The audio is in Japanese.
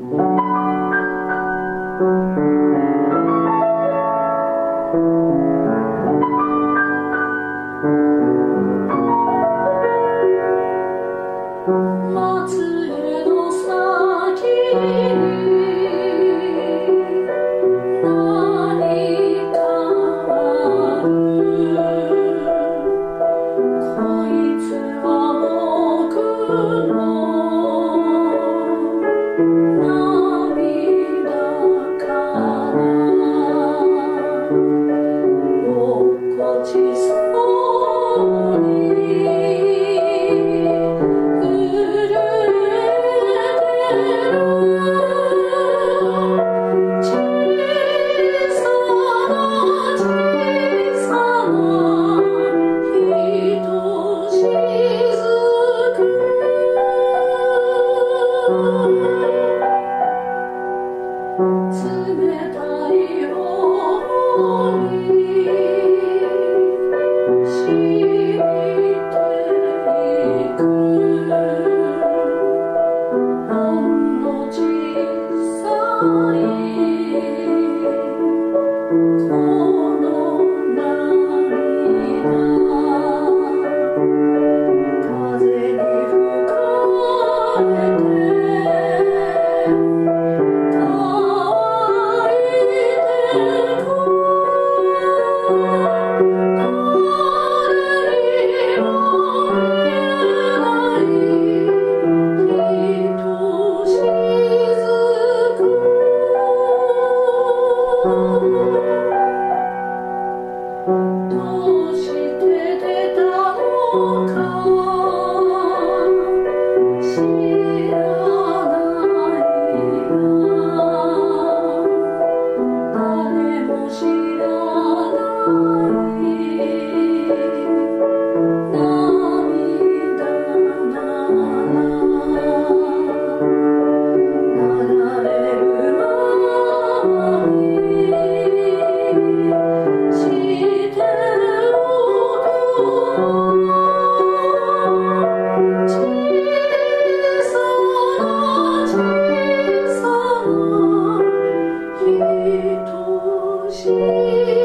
どうして出心。